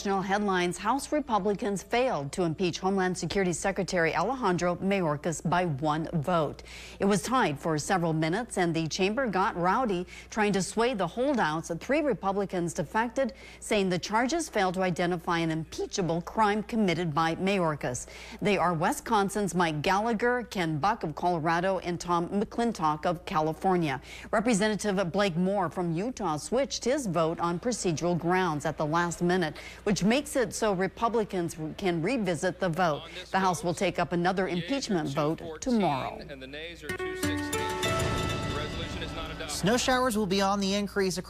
National headlines House Republicans failed to impeach Homeland Security Secretary Alejandro Mayorkas by one vote. It was tied for several minutes, and the chamber got rowdy trying to sway the holdouts. Three Republicans defected, saying the charges failed to identify an impeachable crime committed by Mayorkas. They are Wisconsin's Mike Gallagher, Ken Buck of Colorado, and Tom McClintock of California. Representative Blake Moore from Utah switched his vote on procedural grounds at the last minute which makes it so Republicans can revisit the vote. The House will take up another impeachment vote tomorrow. Snow showers will be on the increase across